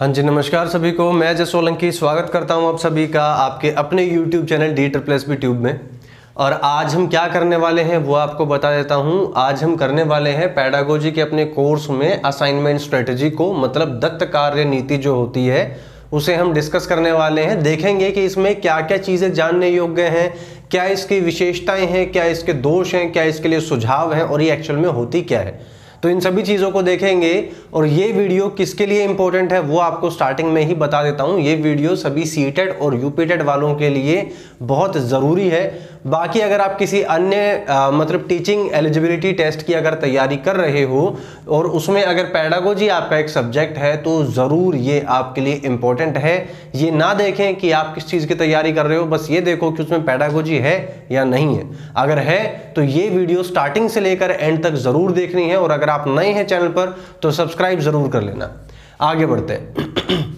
हाँ जी, नमस्कार सभी को। मैं जय सोलंकी स्वागत करता हूँ आप सभी का आपके अपने YouTube channel D triple B tube में। और आज हम क्या करने वाले हैं वो आपको बता देता हूँ। आज हम करने वाले हैं पैडागोजी के अपने कोर्स में असाइनमेंट स्ट्रेटजी को मतलब दत्त कार्य नीति जो होती है, उसे हम डिस्कस करने वाले हैं। देखेंगे कि इसमें क्या क्या चीज़ें जानने योग्य हैं, क्या इसकी विशेषताएँ हैं, क्या इसके दोष हैं, क्या इसके लिए सुझाव हैं, और ये एक्चुअल में होती क्या है। तो इन सभी चीज़ों को देखेंगे और ये वीडियो किसके लिए इंपॉर्टेंट है, वो आपको स्टार्टिंग में ही बता देता हूँ। ये वीडियो सभी सीटेड और यूपीटेड वालों के लिए बहुत ज़रूरी है। बाकी अगर आप किसी अन्य आ, मतलब टीचिंग एलिजिबिलिटी टेस्ट की अगर तैयारी कर रहे हो और उसमें अगर पैडागोजी आपका एक सब्जेक्ट है तो ज़रूर ये आपके लिए इंपॉर्टेंट है। ये ना देखें कि आप किस चीज़ की तैयारी कर रहे हो बस ये देखो कि उसमें पैडागोजी है या नहीं है। अगर है तो ये वीडियो स्टार्टिंग से लेकर एंड तक ज़रूर देखनी है और अगर आप नए हैं चैनल पर तो सब्सक्राइब ज़रूर कर लेना। आगे बढ़ते हैं।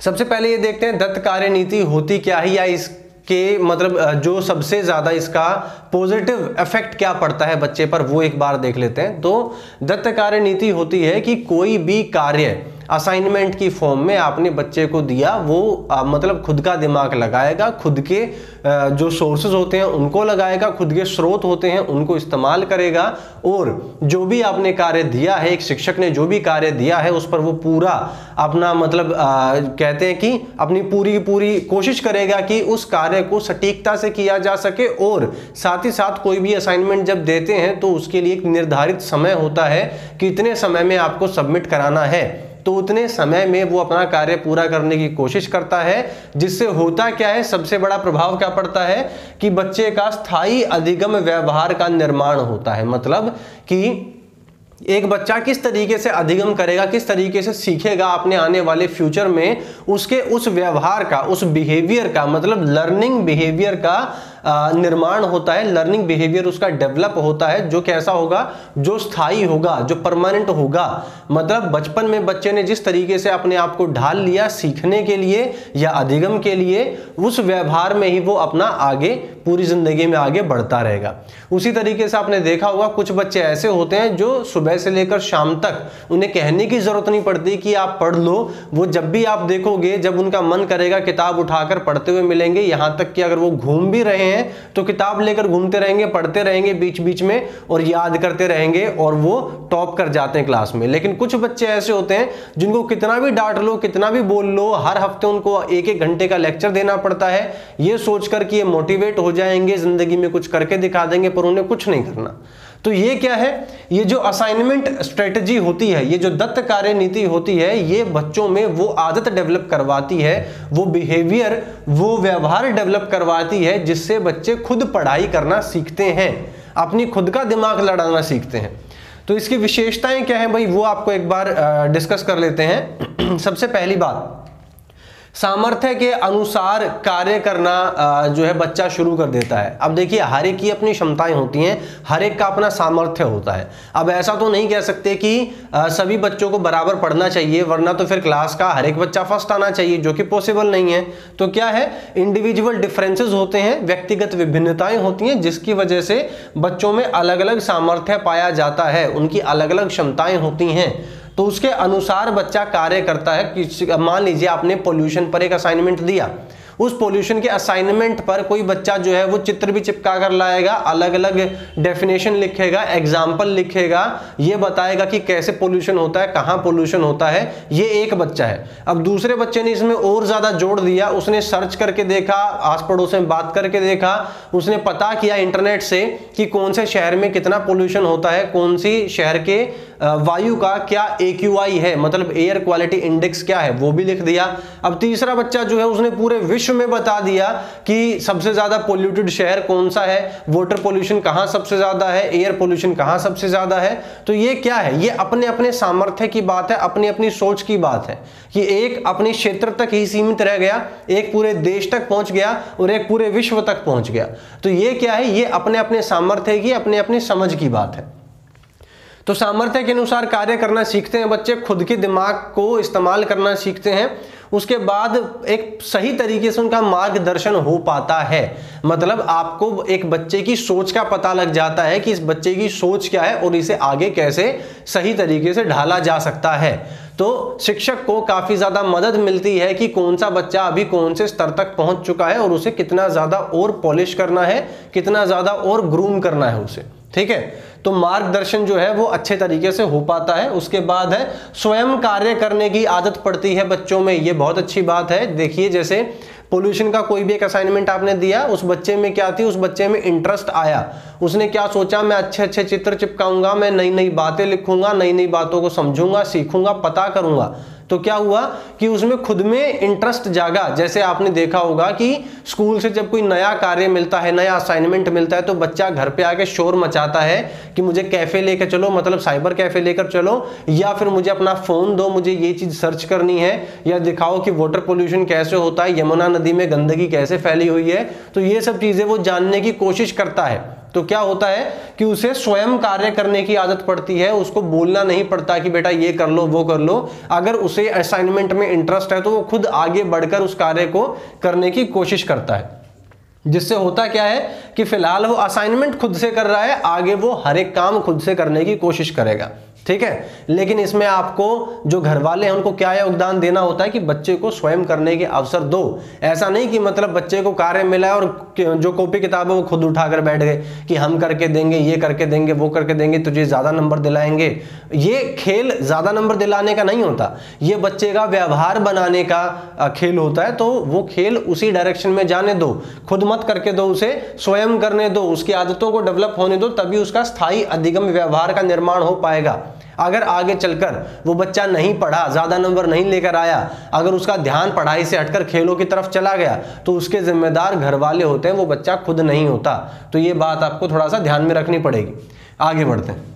सबसे पहले ये देखते हैं दत्त कार्य नीति होती क्या है या इस कि मतलब जो सबसे ज़्यादा इसका पॉजिटिव इफ़ेक्ट क्या पड़ता है बच्चे पर, वो एक बार देख लेते हैं। तो दत्त कार्य नीति होती है कि कोई भी कार्य असाइनमेंट की फॉर्म में आपने बच्चे को दिया वो आ, मतलब खुद का दिमाग लगाएगा खुद के आ, जो सोर्सेज होते हैं उनको लगाएगा खुद के स्रोत होते हैं उनको इस्तेमाल करेगा और जो भी आपने कार्य दिया है एक शिक्षक ने जो भी कार्य दिया है उस पर वो पूरा अपना मतलब आ, कहते हैं कि अपनी पूरी पूरी कोशिश करेगा कि उस कार्य को सटीकता से किया जा सके और साथ ही साथ कोई भी असाइनमेंट जब देते हैं तो उसके लिए एक निर्धारित समय होता है कि इतने समय में आपको सबमिट कराना है। तो उतने समय में वो अपना कार्य पूरा करने की कोशिश करता है, जिससे होता क्या है, सबसे बड़ा प्रभाव क्या पड़ता है कि बच्चे का स्थायी अधिगम व्यवहार का निर्माण होता है। मतलब कि एक बच्चा किस तरीके से अधिगम करेगा, किस तरीके से सीखेगा अपने आने वाले फ्यूचर में, उसके उस व्यवहार का, उस बिहेवियर का मतलब लर्निंग बिहेवियर का निर्माण होता है लर्निंग बिहेवियर उसका डेवलप होता है, जो कैसा होगा, जो स्थायी होगा, जो परमानेंट होगा। मतलब बचपन में बच्चे ने जिस तरीके से अपने आप को ढाल लिया सीखने के लिए या अधिगम के लिए, उस व्यवहार में ही वो अपना आगे, पूरी ज़िंदगी में आगे बढ़ता रहेगा। उसी तरीके से आपने देखा होगा, कुछ बच्चे ऐसे होते हैं जो सुबह से लेकर शाम तक उन्हें कहने की ज़रूरत नहीं पड़ती कि आप पढ़ लो। वो जब भी आप देखोगे, जब उनका मन करेगा, किताब उठाकर पढ़ते हुए मिलेंगे, यहाँ तक कि अगर वो घूम भी रहे हैं तो किताब लेकर घूमते रहेंगे, पढ़ते रहेंगे बीच बीच में और याद करते रहेंगे और वो टॉप कर जाते हैं क्लास में। लेकिन कुछ बच्चे ऐसे होते हैं जिनको कितना भी डांट लो, कितना भी बोल लो, हर हफ़्ते उनको एक एक घंटे का लेक्चर देना पड़ता है। ये सोचकर कि ये मोटिवेट हो जाएँगे, ज़िंदगी में कुछ करके दिखा देंगे, पर उन्हें कुछ नहीं करना। तो ये क्या है? ये जो असाइनमेंट स्ट्रेटजी होती है, ये जो दत्त कार्य नीति होती है, ये बच्चों में वो आदत डेवलप करवाती है, वो बिहेवियर वो व्यवहार डेवलप करवाती है, जिससे बच्चे खुद पढ़ाई करना सीखते हैं, अपनी खुद का दिमाग लड़ाना सीखते हैं। तो इसकी विशेषताएँ क्या है भाई? वो आपको एक बार डिस्कस कर लेते हैं। सबसे पहली बात सामर्थ्य के अनुसार कार्य करना जो है, बच्चा शुरू कर देता है। अब देखिए, हर एक की अपनी क्षमताएँ होती हैं, हर एक का अपना सामर्थ्य होता है। अब ऐसा तो नहीं कह सकते कि सभी बच्चों को बराबर पढ़ना चाहिए, वरना तो फिर क्लास का हर एक बच्चा फ़र्स्ट आना चाहिए, जो कि पॉसिबल नहीं है। तो क्या है इंडिविजुअल डिफरेंसेस होते हैं, व्यक्तिगत विभिन्नताएँ होती हैं, जिसकी वजह से बच्चों में अलग अलग सामर्थ्य पाया जाता है, उनकी अलग अलग क्षमताएँ होती हैं। तो उसके अनुसार बच्चा कार्य करता है। कि मान लीजिए आपने पोल्यूशन पर एक असाइनमेंट दिया। उस पोल्यूशन के असाइनमेंट पर कोई बच्चा जो है, वो चित्र भी चिपका कर लाएगा अलग अलग डेफिनेशन लिखेगा एग्ज़ाम्पल लिखेगा, ये बताएगा कि कैसे पोल्यूशन होता है, कहाँ पोल्यूशन होता है, ये एक बच्चा है। अब दूसरे बच्चे ने इसमें और ज़्यादा जोड़ दिया, उसने सर्च करके देखा आस पड़ोस में बात करके देखा, उसने पता किया इंटरनेट से कि कौन से शहर में कितना पोल्यूशन होता है, कौन सी शहर के वायु का क्या ए है? मतलब एयर क्वालिटी इंडेक्स क्या है? वो भी लिख दिया। अब तीसरा बच्चा जो है, उसने पूरे विश्व में बता दिया कि सबसे ज़्यादा पोल्यूटेड शहर कौन सा है? वाटर पोल्यूशन कहाँ सबसे ज़्यादा है? एयर पोल्यूशन कहाँ सबसे ज़्यादा है? तो ये क्या है? ये अपने अपने सामर्थ्य की बात है अपनी अपनी सोच की बात है। कि एक अपने क्षेत्र तक ही सीमित रह गया, एक पूरे देश तक पहुँच गया और एक पूरे विश्व तक पहुँच गया। तो ये क्या है? ये अपने अपने सामर्थ्य की अपने अपने समझ की बात है। तो सामर्थ्य के अनुसार कार्य करना सीखते हैं, बच्चे खुद के दिमाग को इस्तेमाल करना सीखते हैं। उसके बाद एक सही तरीके से उनका मार्गदर्शन हो पाता है। मतलब आपको एक बच्चे की सोच का पता लग जाता है कि इस बच्चे की सोच क्या है और इसे आगे कैसे सही तरीके से ढाला जा सकता है। तो शिक्षक को काफ़ी ज़्यादा मदद मिलती है कि कौन सा बच्चा अभी कौन से स्तर तक पहुँच चुका है और उसे कितना ज़्यादा और पॉलिश करना है, कितना ज़्यादा और ग्रूम करना है उसे। ठीक है? तो मार्गदर्शन जो है वो अच्छे तरीके से हो पाता है। उसके बाद है, स्वयं कार्य करने की आदत पड़ती है बच्चों में। ये बहुत अच्छी बात है। देखिए, जैसे पोल्यूशन का कोई भी एक असाइनमेंट आपने दिया, उस बच्चे में क्या थी? उस बच्चे में इंटरेस्ट आया। उसने क्या सोचा? मैं अच्छे अच्छे चित्र चिपकाऊँगा, मैं नई नई बातें लिखूँगा नई नई बातों को समझूँगा, सीखूँगा, पता करूँगा। तो क्या हुआ कि उसमें खुद में इंटरेस्ट जागा। जैसे आपने देखा होगा कि स्कूल से जब कोई नया कार्य मिलता है, नया असाइनमेंट मिलता है तो बच्चा घर पे आके शोर मचाता है कि मुझे कैफ़े लेकर चलो मतलब साइबर कैफ़े लेकर चलो, या फिर मुझे अपना फ़ोन दो, मुझे ये चीज़ सर्च करनी है, या दिखाओ कि वाटर पोल्यूशन कैसे होता है, यमुना नदी में गंदगी कैसे फैली हुई है? तो ये सब चीज़ें वो जानने की कोशिश करता है। तो क्या होता है कि उसे स्वयं कार्य करने की आदत पड़ती है, उसको बोलना नहीं पड़ता कि बेटा ये कर लो, वो कर लो। अगर उसे असाइनमेंट में इंटरेस्ट है तो वो खुद आगे बढ़कर उस कार्य को करने की कोशिश करता है। जिससे होता क्या है कि फ़िलहाल वो असाइनमेंट खुद से कर रहा है, आगे वो हर एक काम खुद से करने की कोशिश करेगा। ठीक है? लेकिन इसमें आपको जो घर वाले हैं, उनको क्या योगदान देना होता है कि बच्चे को स्वयं करने के अवसर दो? ऐसा नहीं कि मतलब बच्चे को कार्य मिला और जो कॉपी किताब है, वो खुद उठाकर बैठ गए कि हम करके देंगे, ये करके देंगे, वो करके देंगे, तुझे ज़्यादा नंबर दिलाएँगे। ये खेल ज़्यादा नंबर दिलाने का नहीं होता। ये बच्चे का व्यवहार बनाने का खेल होता है तो वो खेल उसी डायरेक्शन में जाने दो। खुद मत करके दो उसे, स्वयं करने दो, उसकी आदतों को डेवलप होने दो, तभी उसका स्थायी अधिगम व्यवहार का निर्माण हो पाएगा। अगर आगे चलकर वो बच्चा नहीं पढ़ा, ज़्यादा नंबर नहीं लेकर आया, अगर उसका ध्यान पढ़ाई से हटकर खेलों की तरफ़ चला गया तो उसके जिम्मेदार घर वाले होते हैं, वो बच्चा खुद नहीं होता। तो ये बात आपको थोड़ा सा ध्यान में रखनी पड़ेगी। आगे बढ़ते हैं।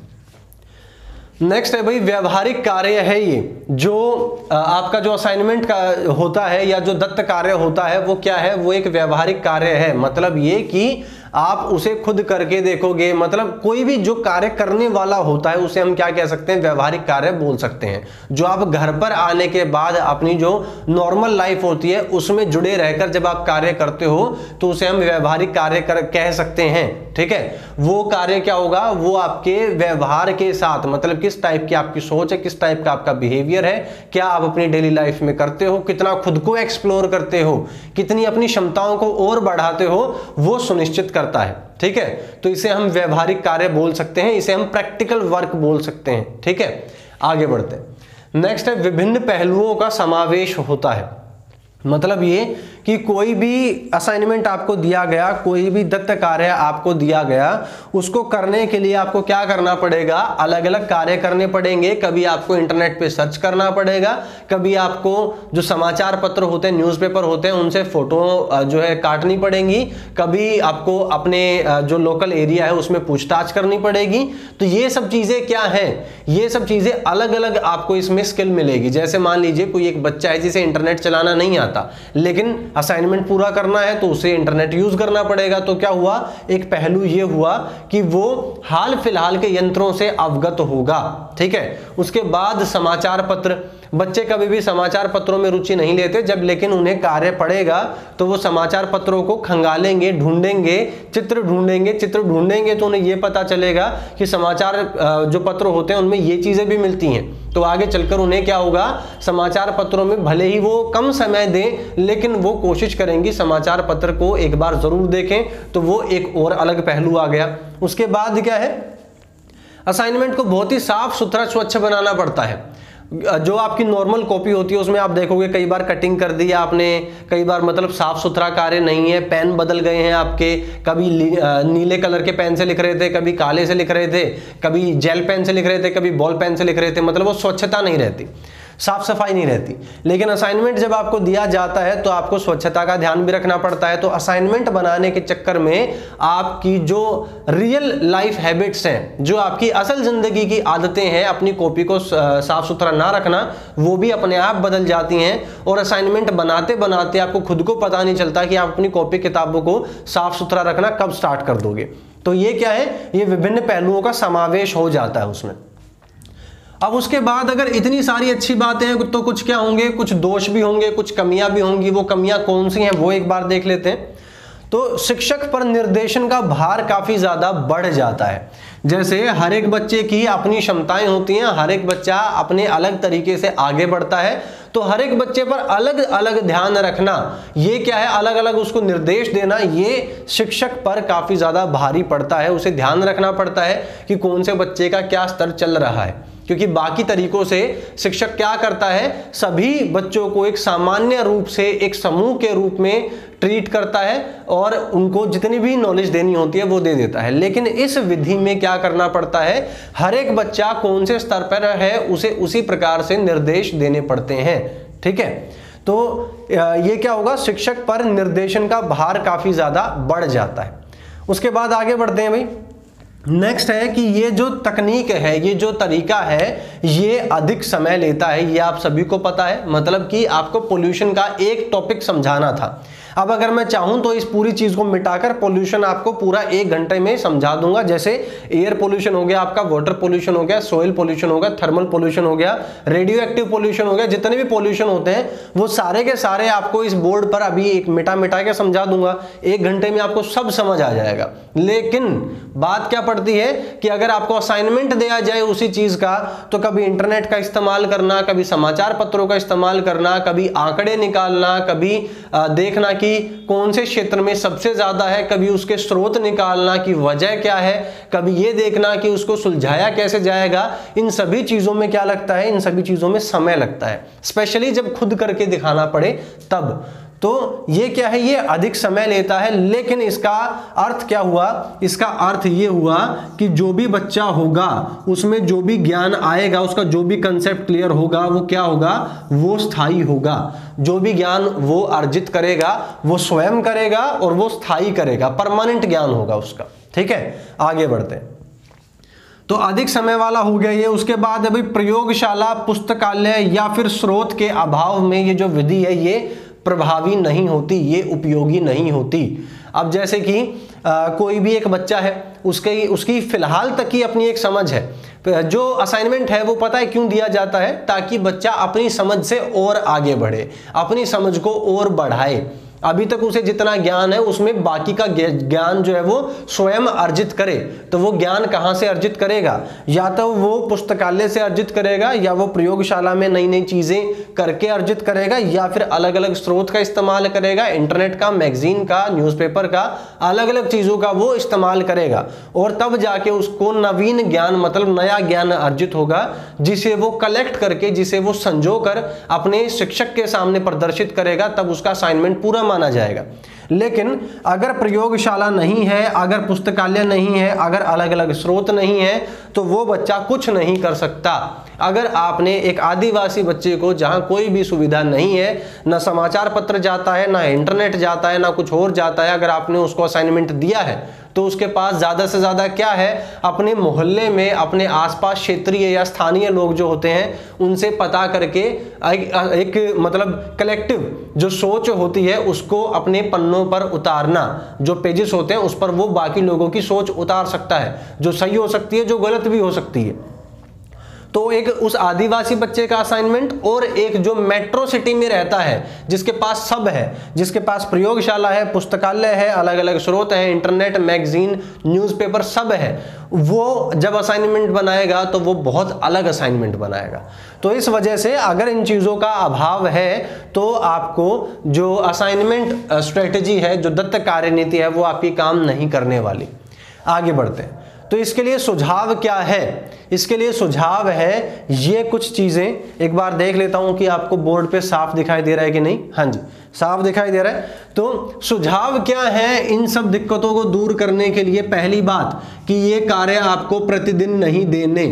नेक्स्ट है भाई, व्यवहारिक कार्य है ये। जो आपका जो असाइनमेंट का होता है या जो दत्त कार्य होता है, वो क्या है? वो एक व्यवहारिक कार्य है। मतलब ये कि आप उसे खुद करके देखोगे मतलब कोई भी जो कार्य करने वाला होता है, उसे हम क्या कह सकते हैं? व्यवहारिक कार्य बोल सकते हैं। जो आप घर पर आने के बाद अपनी जो नॉर्मल लाइफ होती है, उसमें जुड़े रहकर जब आप कार्य करते हो तो उसे हम व्यवहारिक कार्य कर, कह सकते हैं। ठीक है? वो कार्य क्या होगा? वो आपके व्यवहार के साथ मतलब किस टाइप की आपकी सोच है, किस टाइप का आपका बिहेवियर है, क्या आप अपनी डेली लाइफ में करते हो, कितना खुद को एक्सप्लोर करते हो, कितनी अपनी क्षमताओं को और बढ़ाते हो, वो सुनिश्चित कर करता है, ठीक है? तो इसे हम व्यवहारिक कार्य बोल सकते हैं, इसे हम प्रैक्टिकल वर्क बोल सकते हैं, ठीक है? आगे बढ़ते हैं। नेक्स्ट है, विभिन्न पहलुओं का समावेश होता है। मतलब ये कि कोई भी असाइनमेंट आपको दिया गया, कोई भी दत्त कार्य आपको दिया गया, उसको करने के लिए आपको क्या करना पड़ेगा? अलग अलग कार्य करने पड़ेंगे। कभी आपको इंटरनेट पे सर्च करना पड़ेगा। कभी आपको जो समाचार पत्र होते हैं न्यूज़पेपर होते हैं, उनसे फ़ोटो जो है काटनी पड़ेंगी। कभी आपको अपने जो लोकल एरिया है, उसमें पूछताछ करनी पड़ेगी। तो ये सब चीज़ें क्या है? ये सब चीज़ें अलग अलग आपको इसमें स्किल मिलेगी। जैसे मान लीजिए, कोई एक बच्चा है जिसे इंटरनेट चलाना नहीं आता, लेकिन असाइनमेंट पूरा करना है तो उसे इंटरनेट यूज़ करना पड़ेगा। तो क्या हुआ? एक पहलू ये हुआ कि वो हाल फ़िलहाल के यंत्रों से अवगत होगा, ठीक है? उसके बाद समाचार पत्र, बच्चे कभी भी समाचार पत्रों में रुचि नहीं लेते, जब लेकिन उन्हें कार्य पड़ेगा तो वो समाचार पत्रों को खंगालेंगे, ढूंढेंगे, चित्र ढूंढेंगे चित्र ढूंढेंगे तो उन्हें ये पता चलेगा कि समाचार जो पत्र होते हैं, उनमें ये चीज़ें भी मिलती हैं। तो आगे चलकर उन्हें क्या होगा? समाचार पत्रों में भले ही वो कम समय दें, लेकिन वो कोशिश करेंगी समाचार पत्र को एक बार ज़रूर देखें। तो वो एक और अलग पहलू आ गया। उसके बाद क्या है? असाइनमेंट को बहुत ही साफ़, सुथरा, स्वच्छ बनाना पड़ता है। जो आपकी नॉर्मल कॉपी होती है, उसमें आप देखोगे कई बार कटिंग कर दी है आपने, कई बार मतलब साफ़ सुथरा कार्य नहीं है पेन बदल गए हैं आपके, कभी नीले कलर के पेन से लिख रहे थे, कभी काले से लिख रहे थे, कभी जेल पेन से लिख रहे थे, कभी बॉल पेन से लिख रहे थे मतलब वो स्वच्छता नहीं रहती। साफ़ सफ़ाई नहीं रहती। लेकिन असाइनमेंट जब आपको दिया जाता है तो आपको स्वच्छता का ध्यान भी रखना पड़ता है। तो असाइनमेंट बनाने के चक्कर में आपकी जो रियल लाइफ हैबिट्स हैं, जो आपकी असल ज़िंदगी की आदतें हैं, अपनी कॉपी को साफ़ सुथरा ना रखना, वो भी अपने आप बदल जाती हैं। और असाइनमेंट बनाते बनाते आपको खुद को पता नहीं चलता कि आप अपनी कॉपी किताबों को साफ़ सुथरा रखना कब स्टार्ट कर दोगे। तो ये क्या है? ये विभिन्न पहलुओं का समावेश हो जाता है उसमें। अब उसके बाद अगर इतनी सारी अच्छी बातें हैं तो कुछ क्या होंगे? कुछ दोष भी होंगे, कुछ कमियाँ भी होंगी। वो कमियाँ कौन सी हैं, वो एक बार देख लेते हैं। तो शिक्षक पर निर्देशन का भार काफ़ी ज़्यादा बढ़ जाता है। जैसे हर एक बच्चे की अपनी क्षमताएँ होती हैं, हर एक बच्चा अपने अलग तरीके से आगे बढ़ता है। तो हर एक बच्चे पर अलग अलग ध्यान रखना, ये क्या है? अलग अलग उसको निर्देश देना, ये शिक्षक पर काफ़ी ज़्यादा भारी पड़ता है। उसे ध्यान रखना पड़ता है कि कौन से बच्चे का क्या स्तर चल रहा है। क्योंकि बाकी तरीकों से शिक्षक क्या करता है, सभी बच्चों को एक सामान्य रूप से, एक समूह के रूप में ट्रीट करता है और उनको जितनी भी नॉलेज देनी होती है वो दे देता है। लेकिन इस विधि में क्या करना पड़ता है, हर एक बच्चा कौन से स्तर पर है, उसे उसी प्रकार से निर्देश देने पड़ते हैं। ठीक है? तो ये क्या होगा, शिक्षक पर निर्देशन का भार काफ़ी ज़्यादा बढ़ जाता है। उसके बाद आगे बढ़ते हैं भाई। नेक्स्ट है कि ये जो तकनीक है, ये जो तरीका है, ये अधिक समय लेता है। ये आप सभी को पता है। मतलब कि आपको पोल्यूशन का एक टॉपिक समझाना था। अब अगर मैं चाहूँ तो इस पूरी चीज़ को मिटाकर पोल्यूशन आपको पूरा एक घंटे में समझा दूँगा। जैसे एयर पोल्यूशन हो गया आपका वाटर पोल्यूशन हो गया सोयल पोल्यूशन हो गया थर्मल पोल्यूशन हो गया रेडियो एक्टिव पोल्यूशन हो गया, जितने भी पोल्यूशन होते हैं, वो सारे के सारे आपको इस बोर्ड पर अभी एक मिटा मिटा के समझा दूँगा। एक घंटे में आपको सब समझ आ जाएगा। लेकिन बात क्या पड़ती है कि अगर आपको असाइनमेंट दिया जाए उसी चीज़ का तो कभी इंटरनेट का इस्तेमाल करना, कभी समाचार पत्रों का इस्तेमाल करना, कभी आंकड़े निकालना, कभी देखना कि कौन से क्षेत्र में सबसे ज़्यादा है, कभी उसके स्रोत निकालना की वजह क्या है, कभी ये देखना कि उसको सुलझाया कैसे जाएगा, इन सभी चीज़ों में क्या लगता है, इन सभी चीज़ों में समय लगता है। स्पेशली जब खुद करके दिखाना पड़े, तब। तो ये क्या है? ये अधिक समय लेता है, लेकिन इसका अर्थ क्या हुआ? इसका अर्थ ये हुआ कि जो भी बच्चा होगा, उसमें जो भी ज्ञान आएगा, उसका जो भी कंसेप्ट क्लियर होगा, वो क्या होगा? वो स्थायी होगा। जो भी ज्ञान वो अर्जित करेगा, वो स्वयं करेगा और वो स्थायी करेगा। परमानेंट ज्ञान होगा उसका। ठीक है? आगे बढ़ते हैं। तो अधिक समय वाला हो गया ये। उसके बाद अभी प्रयोगशाला, पुस्तकालय या फिर स्रोत के अभाव में ये जो विधि है, ये प्रभावी नहीं होती ये उपयोगी नहीं होती। अब जैसे कि आ, कोई भी एक बच्चा है उसके उसकी फ़िलहाल तक की अपनी एक समझ है। जो असाइनमेंट है वो पता है क्यों दिया जाता है? ताकि बच्चा अपनी समझ से और आगे बढ़े अपनी समझ को और बढ़ाए। अभी तक उसे जितना ज्ञान है, उसमें बाकी का ज्ञान जो है वो स्वयं अर्जित करे। तो वो ज्ञान कहाँ से अर्जित करेगा? या तो वो पुस्तकालय से अर्जित करेगा, या वो प्रयोगशाला में नई नई चीज़ें करके अर्जित करेगा, या फिर अलग अलग स्रोत का इस्तेमाल करेगा, इंटरनेट का, मैगजीन का, न्यूज़पेपर का अलग अलग चीज़ों का वो इस्तेमाल करेगा। और तब जाके उसको नवीन ज्ञान मतलब नया ज्ञान अर्जित होगा, जिसे वो कलेक्ट करके, जिसे वो संजो कर अपने शिक्षक के सामने प्रदर्शित करेगा, तब उसका असाइनमेंट पूरा माना जाएगा। लेकिन अगर प्रयोगशाला नहीं है, अगर पुस्तकालय नहीं है, अगर अलग अलग स्रोत नहीं है तो वो बच्चा कुछ नहीं कर सकता। अगर आपने एक आदिवासी बच्चे को जहाँ कोई भी सुविधा नहीं है, ना समाचार पत्र जाता है, ना इंटरनेट जाता है, ना कुछ और जाता है, अगर आपने उसको असाइनमेंट दिया है तो उसके पास ज़्यादा से ज़्यादा क्या है? अपने मोहल्ले में अपने आसपास क्षेत्रीय या स्थानीय लोग जो होते हैं उनसे पता करके एक, एक मतलब कलेक्टिव जो सोच होती है उसको अपने पन्नों पर उतारना। जो पेजेस होते हैं उस पर वो बाकी लोगों की सोच उतार सकता है। जो सही हो सकती है जो गलत भी हो सकती है। तो एक उस आदिवासी बच्चे का असाइनमेंट और एक जो मेट्रो सिटी में रहता है, जिसके पास सब है, जिसके पास प्रयोगशाला है, पुस्तकालय है अलग अलग स्रोत है इंटरनेट मैगजीन न्यूज़पेपर सब है, वो जब असाइनमेंट बनाएगा तो वो बहुत अलग असाइनमेंट बनाएगा। तो इस वजह से अगर इन चीज़ों का अभाव है तो आपको जो असाइनमेंट स्ट्रेटजी है, जो दत्त कार्यनीति है, वो आपकी काम नहीं करने वाली। आगे बढ़ते हैं। तो इसके लिए सुझाव क्या है? इसके लिए सुझाव है, ये कुछ चीज़ें, एक बार देख लेता हूँ कि आपको बोर्ड पे साफ़ दिखाई दे रहा है कि नहीं। हाँ जी, साफ़ दिखाई दे रहा है। तो सुझाव क्या है इन सब दिक्कतों को दूर करने के लिए? पहली बात कि ये कार्य आपको प्रतिदिन नहीं देने।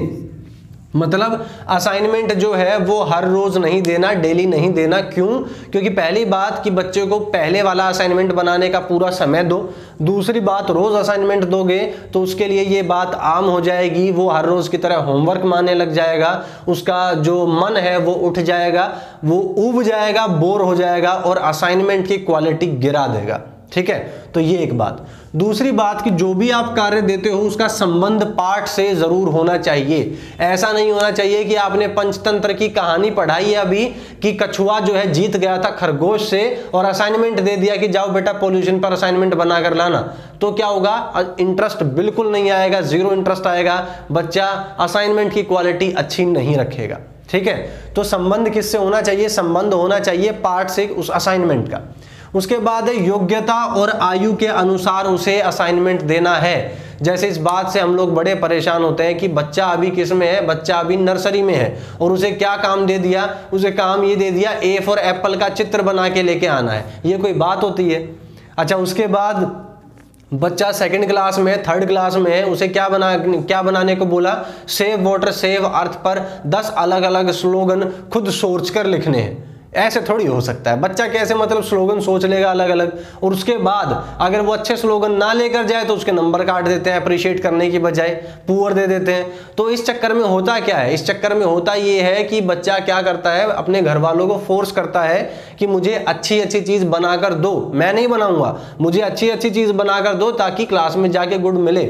मतलब असाइनमेंट जो है वो हर रोज नहीं देना डेली नहीं देना। क्यों? क्योंकि पहली बात कि बच्चे को पहले वाला असाइनमेंट बनाने का पूरा समय दो। दूसरी बात, रोज असाइनमेंट दोगे तो उसके लिए ये बात आम हो जाएगी, वो हर रोज की तरह होमवर्क मानने लग जाएगा, उसका जो मन है वो उठ जाएगा, वो उब जाएगा बोर हो जाएगा और असाइनमेंट की क्वालिटी गिरा देगा। ठीक है? तो ये एक बात। दूसरी बात कि जो भी आप कार्य देते हो, उसका संबंध पाठ से ज़रूर होना चाहिए। ऐसा नहीं होना चाहिए कि आपने पंचतंत्र की कहानी पढ़ाई है अभी, कि कछुआ जो है जीत गया था खरगोश से और असाइनमेंट दे दिया कि जाओ बेटा पोल्यूशन पर असाइनमेंट बनाकर लाना। तो क्या होगा? इंटरेस्ट बिल्कुल नहीं आएगा ज़ीरो इंटरेस्ट आएगा। बच्चा असाइनमेंट की क्वालिटी अच्छी नहीं रखेगा। ठीक है? तो संबंध किससे होना चाहिए? संबंध होना चाहिए पार्ट से उस असाइनमेंट का। उसके बाद योग्यता और आयु के अनुसार उसे असाइनमेंट देना है। जैसे इस बात से हम लोग बड़े परेशान होते हैं कि बच्चा अभी किसमें है? बच्चा अभी नर्सरी में है। और उसे क्या काम दे दिया? उसे काम ये दे दिया ए फॉर एप्पल का चित्र बना के लेके आना है। ये कोई बात होती है? अच्छा उसके बाद बच्चा सेकंड क्लास में है थर्ड क्लास में है, उसे क्या बना, क्या बनाने को बोला? सेव वाटर सेव अर्थ पर दस अलग अलग स्लोगन खुद सोच कर लिखने हैं। ऐसे थोड़ी हो सकता है। बच्चा कैसे मतलब स्लोगन सोच लेगा अलग अलग और उसके बाद अगर वो अच्छे स्लोगन ना लेकर जाए तो उसके नंबर काट देते हैं अप्रिशिएट करने की बजाय पुअर दे देते हैं। तो इस चक्कर में होता क्या है? इस चक्कर में होता ये है कि बच्चा क्या करता है? अपने घर वालों को फोर्स करता है कि मुझे अच्छी अच्छी चीज़ बनाकर दो। मैं नहीं बनाऊँगा। मुझे अच्छी अच्छी चीज़ बनाकर दो ताकि क्लास में जाके गुड मिले।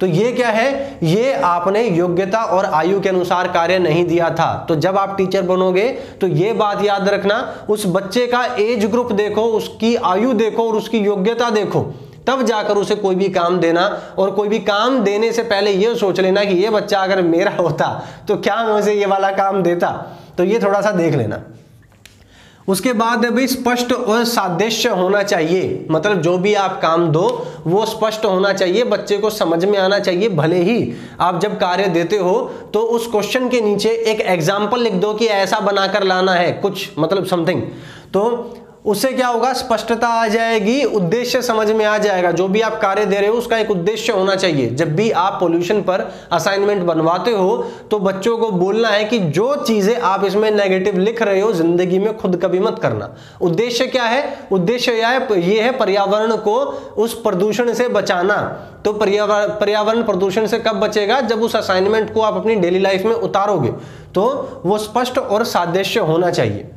तो ये क्या है? ये आपने योग्यता और आयु के अनुसार कार्य नहीं दिया था। तो जब आप टीचर बनोगे तो ये बात याद रखना, उस बच्चे का एज ग्रुप देखो, उसकी आयु देखो और उसकी योग्यता देखो। तब जाकर उसे कोई भी काम देना और कोई भी काम देने से पहले ये सोच लेना कि ये बच्चा अगर मेरा होता तो क्या मैं उसे ये वाला काम देता? तो ये थोड़ा सा देख लेना। उसके बाद भाई स्पष्ट और सादृश्य होना चाहिए। मतलब जो भी आप काम दो वो स्पष्ट होना चाहिए, बच्चे को समझ में आना चाहिए, भले ही आप जब कार्य देते हो तो उस क्वेश्चन के नीचे एक एग्ज़ाम्पल लिख दो कि ऐसा बनाकर लाना है, कुछ मतलब समथिंग तो उससे क्या होगा? स्पष्टता आ जाएगी, उद्देश्य समझ में आ जाएगा। जो भी आप कार्य दे रहे हो, उसका एक उद्देश्य होना चाहिए। जब भी आप पोल्यूशन पर असाइनमेंट बनवाते हो तो बच्चों को बोलना है कि जो चीज़ें आप इसमें नेगेटिव लिख रहे हो, ज़िंदगी में खुद कभी मत करना। उद्देश्य क्या है? उद्देश्य यह है, ये है पर्यावरण को उस प्रदूषण से बचाना। तो पर्यावरण पर्यावरण प्रदूषण से कब बचेगा? जब उस असाइनमेंट को आप अपनी डेली लाइफ में उतारोगे। तो वो स्पष्ट और सादृश्य होना चाहिए।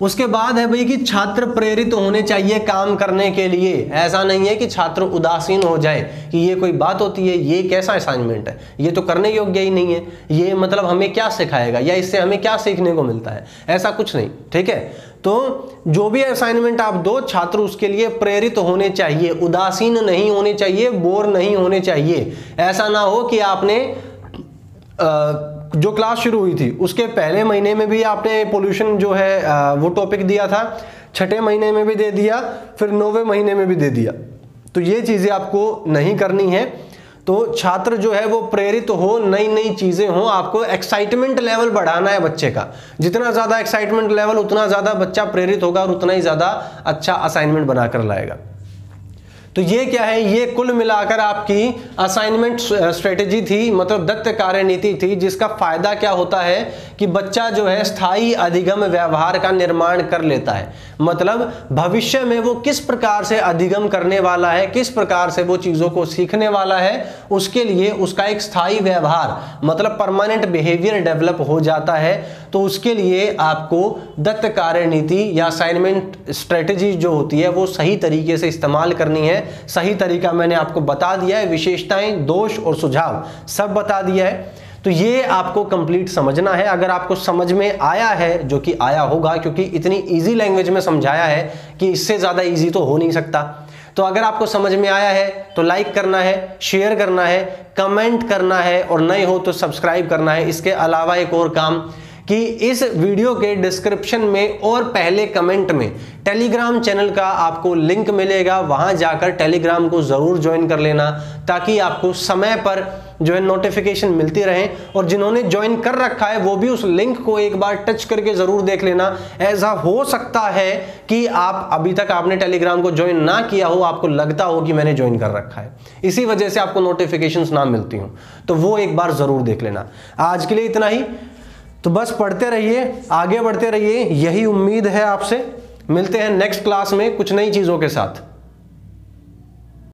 उसके बाद है भाई कि छात्र प्रेरित होने चाहिए काम करने के लिए। ऐसा नहीं है कि छात्र उदासीन हो जाए कि ये कोई बात होती है ये कैसा असाइनमेंट है? ये तो करने योग्य ही नहीं है। ये मतलब हमें क्या सिखाएगा या इससे हमें क्या सीखने को मिलता है? ऐसा कुछ नहीं ठीक है? तो जो भी असाइनमेंट आप दो छात्र उसके लिए प्रेरित होने चाहिए उदासीन नहीं होने चाहिए बोर नहीं होने चाहिए। ऐसा ना हो कि आपने आ, जो क्लास शुरू हुई थी, उसके पहले महीने में भी आपने पोल्यूशन जो है वो टॉपिक दिया था, छठे महीने में भी दे दिया, फिर नौवे महीने में भी दे दिया। तो ये चीज़ें आपको नहीं करनी है। तो छात्र जो है, वो प्रेरित हो नई नई चीज़ें हो, आपको एक्साइटमेंट लेवल बढ़ाना है बच्चे का। जितना ज़्यादा एक्साइटमेंट लेवल उतना ज़्यादा बच्चा प्रेरित होगा और उतना ही ज़्यादा अच्छा असाइनमेंट बनाकर लाएगा। तो ये क्या है? ये कुल मिलाकर आपकी असाइनमेंट स्ट्रेटेजी थी मतलब दत्त कार्य नीति थी, जिसका फ़ायदा क्या होता है कि बच्चा जो है स्थायी अधिगम व्यवहार का निर्माण कर लेता है। मतलब भविष्य में वो किस प्रकार से अधिगम करने वाला है, किस प्रकार से वो चीज़ों को सीखने वाला है, उसके लिए उसका एक स्थायी व्यवहार मतलब परमानेंट बिहेवियर डेवलप हो जाता है। तो उसके लिए आपको दत्त कार्य नीति या असाइनमेंट स्ट्रेटेजी जो होती है, वो सही तरीके से इस्तेमाल करनी है। सही तरीका मैंने आपको बता दिया है, विशेषताएँ, दोष और सुझाव, सब बता दिया है। तो ये आपको कंप्लीट समझना है। अगर आपको समझ में आया है, जो कि आया होगा, क्योंकि इतनी इजी लैंग्वेज में समझाया है कि इससे ज़्यादा इजी तो हो नहीं सकता। तो अगर आपको समझ में आया है तो लाइक करना है शेयर करना है कमेंट करना है, और नए हो तो सब्सक्राइब करना है। इसके अलावा एक और काम कि इस वीडियो के डिस्क्रिप्शन में और पहले कमेंट में टेलीग्राम चैनल का आपको लिंक मिलेगा, वहाँ जाकर टेलीग्राम को ज़रूर ज्वाइन कर लेना ताकि आपको समय पर जो है नोटिफिकेशन मिलती रहे और जिन्होंने ज्वाइन कर रखा है, वो भी उस लिंक को एक बार टच करके ज़रूर देख लेना। ऐसा हो सकता है कि आप अभी तक आपने टेलीग्राम को ज्वाइन ना किया हो, आपको लगता हो कि मैंने ज्वाइन कर रखा है। इसी वजह से आपको नोटिफिकेशन ना मिलती हो। तो वो एक बार ज़रूर देख लेना। आज के लिए इतना ही। तो बस पढ़ते रहिए, आगे बढ़ते रहिए, यही उम्मीद है आपसे। मिलते हैं नेक्स्ट क्लास में कुछ नई चीज़ों के साथ।